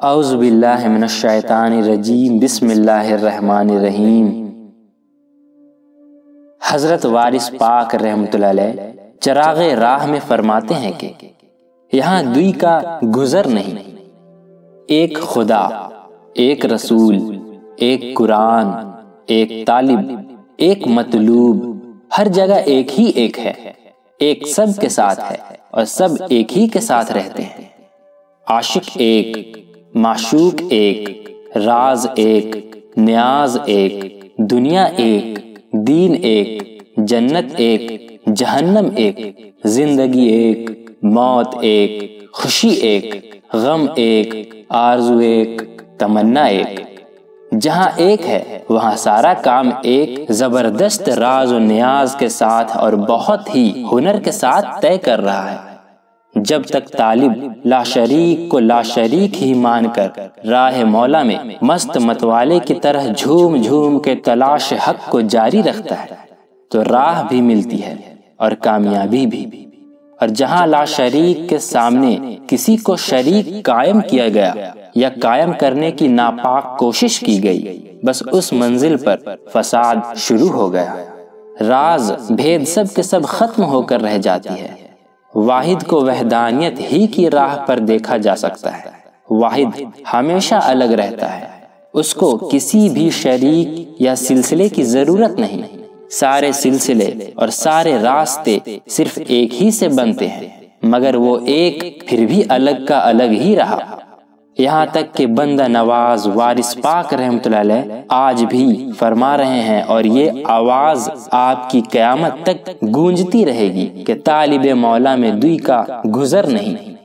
अउज़बिल्लिमिनशैतानरजीम बिस्मिल्लाहिर्रहमानिर्रहीम। हज़रत वारिस पाक रहमतुल्लाह चराग राह में फरमाते हैं कि यहाँ दुई का गुज़र नहीं। एक खुदा, एक रसूल, एक कुरान, एक तालिब, एक मतलूब, हर जगह एक ही एक है। एक सब के साथ है और सब एक ही के साथ रहते हैं। आशिक एक माशूक एक, राज एक, न्याज एक, दुनिया एक, दीन एक, जन्नत एक, जहन्नम एक, ज़िंदगी एक, मौत एक, खुशी एक, गम एक, आरज़ू एक, तमन्ना एक। जहाँ एक है, वहाँ सारा काम एक, ज़बरदस्त राज और न्याज के साथ और बहुत ही हुनर के साथ तय कर रहा है। जब तक तालिब लाशरीक को लाशरीक ही मानकर राह मौला में मस्त मतवाले की तरह झूम झूम के तलाश हक को जारी रखता है तो राह भी मिलती है और कामयाबी भी। और जहाँ लाशरीक के सामने किसी को शरीक कायम किया गया या कायम करने की नापाक कोशिश की गई, बस उस मंजिल पर फसाद शुरू हो गया। राज, भेद सब के सब खत्म होकर रह जाती है। वाहिद को वहदानियत ही की राह पर देखा जा सकता है। वाहिद हमेशा अलग रहता है। उसको किसी भी शरीक या सिलसिले की ज़रूरत नहीं। सारे सिलसिले और सारे रास्ते सिर्फ़ एक ही से बनते हैं, मगर वो एक फिर भी अलग का अलग ही रहा। यहाँ तक कि बंदा नवाज़ वारिस पाक रहमत आज भी फरमा रहे हैं और ये आवाज़ आपकी क्यामत तक गूंजती रहेगी कि तालिब मौला में दुई का गुजर नहीं।